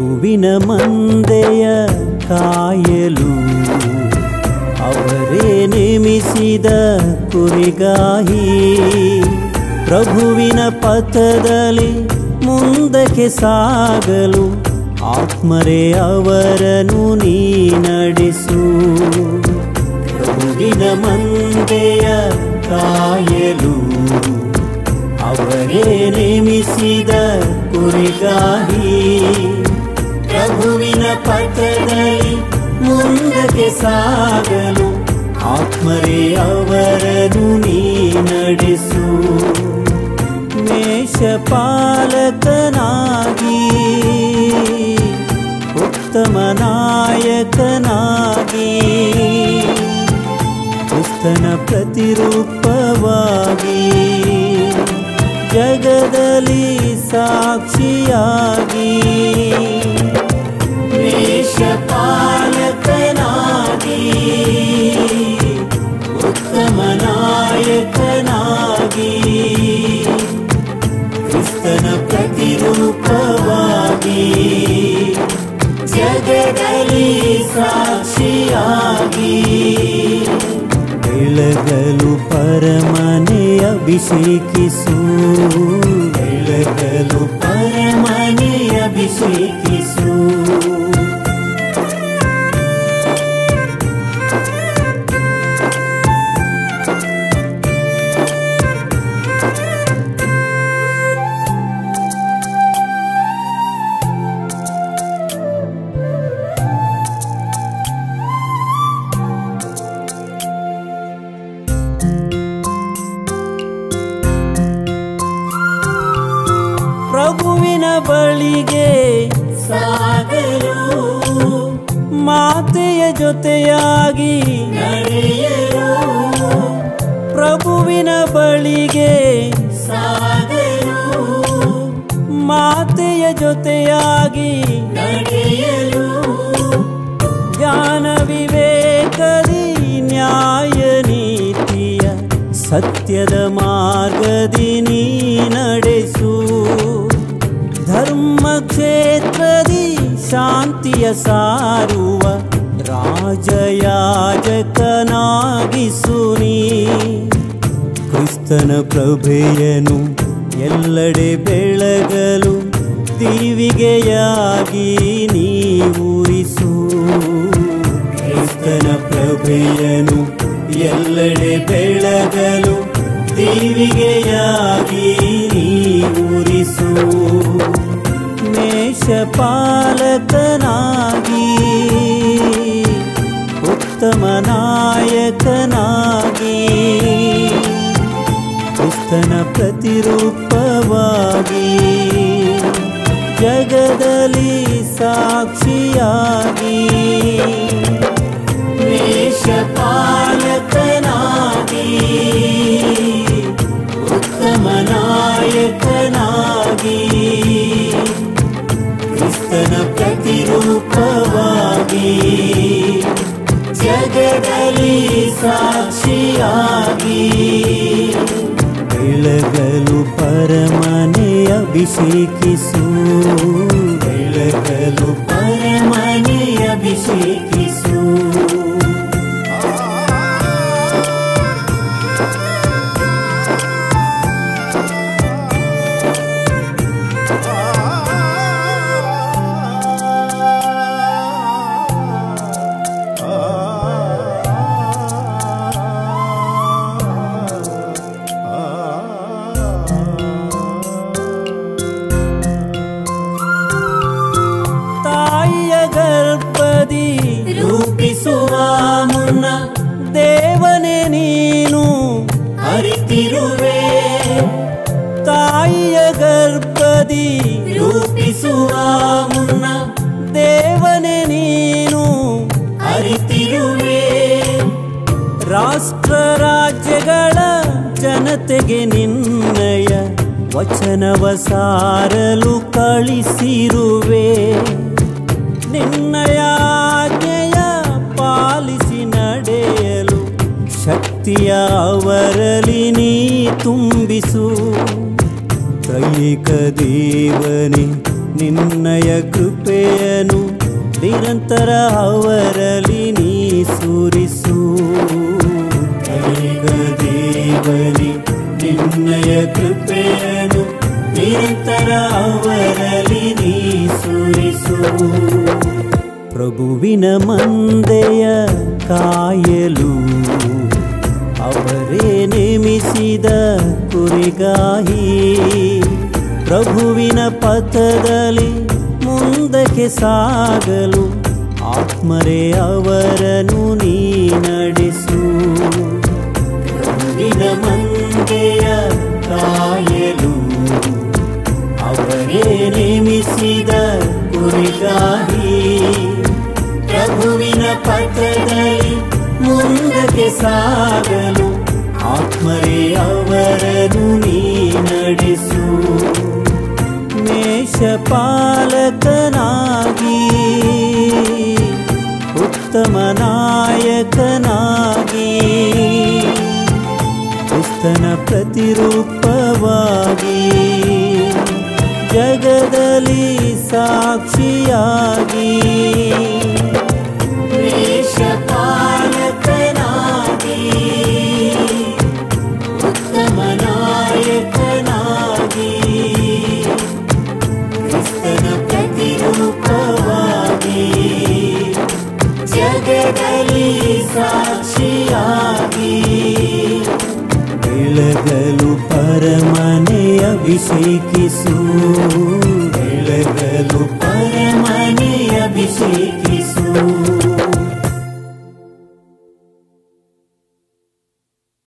ಪ್ರಭುವಿನ ಮಂದೆಯ ಕಾಯಲು ಅವರೇ ನೇಮಿಸಿದ ಕುರಿಗಾಹಿ. ಪ್ರಭುವಿನ ಪಥದಲ್ಲಿ ಮುಂದಕ್ಕೆ ಸಾಗಲು ಆತ್ಮರೇ ಅವರನ್ನು ನೀ ನಡೆಸು. ಪ್ರಭುವಿನ ಮಂದೆಯ ಕಾಯಲು ಅವರೇ ನೇಮಿಸಿದ ಕುರಿಗಾಹಿ. ಪ್ರಭುವಿನ ಪಥದಲ್ಲಿ ಮುಂದಕ್ಕೆ ಸಾಗಲು ಆತ್ಮರೇ ಅವರನು ನೀ ನಡೆಸು. ಮೇಷಪಾಲಕನಾಗಿ ಉತ್ತಮ ನಾಯಕನಾಗಿ ಕ್ರಿಸ್ತನ ಪ್ರತಿರೂಪವಾಗಿ, ಜಗದಲ್ಲಿ ಸಾಕ್ಷಿಯಾಗಿ. ವೇಷಪಾಲಕನಾಗಿ ಉತ್ತಮ ನಾಯಕನಾಗಿ ಕ್ರಿಸ್ತನ ಪ್ರತಿರೂಪವಾಗಿ ಜಗದಲ್ಲಿ ಸಾಕ್ಷಿಯಾಗಿ ಬೆಳಗಲು ಪರಮನೆ ಅಭಿಷೇಕಿಸು ಬೆಳಗಲು ಪರಮನೆ ಅಭಿಷೇಕಿಸು ಸಾಗಲು ಮಾತೆಯ ಜೊತೆಯಾಗಿ ನಡೆಯಲು ಪ್ರಭುವಿನ ಬಳಿಗೆ ಸಾಗಲು ಮಾತೆಯ ಜೊತೆಯಾಗಿ ನಡೆಯಲು ಜ್ಞಾನ ವಿವೇಕದಿ ನ್ಯಾಯ ನೀತಿಯ ಸತ್ಯದ ಮಾರ್ಗದಿ ನೀ ನಡೆಸು. ಧರ್ಮ ಕ್ಷೇತ್ರದಿ ಶಾಂತಿಯ ಸಾರುವ ರಾಜಯಾಜಕನಾಗಿಸು ನೀ. ಕ್ರಿಸ್ತನ ಪ್ರಭೆಯನು ಎಲ್ಲೆಡೆ ಬೆಳಗಲು ದಿವಿಗೆಯಾಗಿ ನೀರಿಸು ಕ್ರಿಸ್ತನ ಪ್ರಭೆಯನು ಎಲ್ಲೆಡೆ ಬೆಳಗಲು ದಿವಿಗೆಯಾಗಿ ನೀವುರಿಸು ಮೇಷಪಾಲಕನಾಗಿ ಉತ್ತಮ ನಾಯಕನಾಗಿ ಕ್ರಿಸ್ತನ ಪ್ರತಿರೂಪವಾಗಿ ಜಗದಲ್ಲಿ ಸಾಕ್ಷಿಯಾಗಿ ವೇಷಪಾಲಕನಾಗಿ ಉತ್ತಮ ನಾಯಕನಾಗಿ ಕ್ರಿಸ್ತನ ಪ್ರತಿರೂಪವಾಗಿ ಜಗದಲ್ಲಿ ಸಾಕ್ಷಿಯಾಗಿ ಬೆಳಗಲು ಪರಮನೆ ಅಭಿಷೇಕಿಸು ಬೆಳಗಲು ಪರಮನೆ ಅಭಿಷೇಕಿಸು ಮುನ್ನ ದೇವನೇ ನೀನು. ಅರಿತಿರುವೆ. ತಾಯಿಯ ಗರ್ಭದಿ ರೂಪಿಸುವ ಮುನ್ನ ದೇವನೇ ನೀನು. ಅರಿತಿರುವೆ. ರಾಷ್ಟ್ರ ರಾಜ್ಯಗಳ ಜನತೆಗೆ ನಿನ್ನಯ ವಚನವ ಸಾರಲು ಕಳಿಸಿರುವೆ. ನಿನ್ನಯ ಶಕ್ತಿಯ ಅವರಲಿ ನೀ ತುಂಬಿಸು. ತ್ರೈಕ ದೇವನೇ ನಿನ್ನಯ ಕೃಪೆಯನು ನಿರಂತರ ಅವರಲಿ ನೀ ಸುರಿಸು. ತ್ರೈಕ ದೇವನಿ ನಿನ್ನಯ ಕೃಪೆಯನು ನಿರಂತರ ಅವರಲಿ ನೀ ಸುರಿಸು. ಪ್ರಭುವಿನ ಮಂದೆಯ ಕಾಯಲು ಅವರೇ ನೇಮಿಸಿದ ಕುರಿಗಾಹಿ. ಪ್ರಭುವಿನ ಪಥದಲ್ಲಿ ಮುಂದಕ್ಕೆ ಸಾಗಲು ಆತ್ಮರೇ ಅವರನ್ನು ನೀ ನಡೆಸು. ಪ್ರಭುವಿನ ಮಂದೆಯ ಕಾಯಲು ಅವರೇ ನೇಮಿಸಿದ ಕುರಿಗಾಹಿ. ಪ್ರಭುವಿನ ಪಥದಲ್ಲಿ ಮುಂದಕ್ಕೆ ಸಾಗಲು ಆತ್ಮರೇ ಅವರನ್ನು ನೀ ನಡೆಸು. ಮೇಷಪಾಲಕನಾಗಿ ಉತ್ತಮ ನಾಯಕನಾಗಿ ಕ್ರಿಸ್ತನ ಪ್ರತಿರೂಪವಾಗಿ ಜಗದಲ್ಲಿ ಸಾಕ್ಷಿಯಾಗಿ. ವೇಷಪಾಲಕನಾಗಿ ಬೆಳಗಲು ಪರಮನೆ ಅಭಿಷೇಕಿಸು. ಬೆಳಗಲು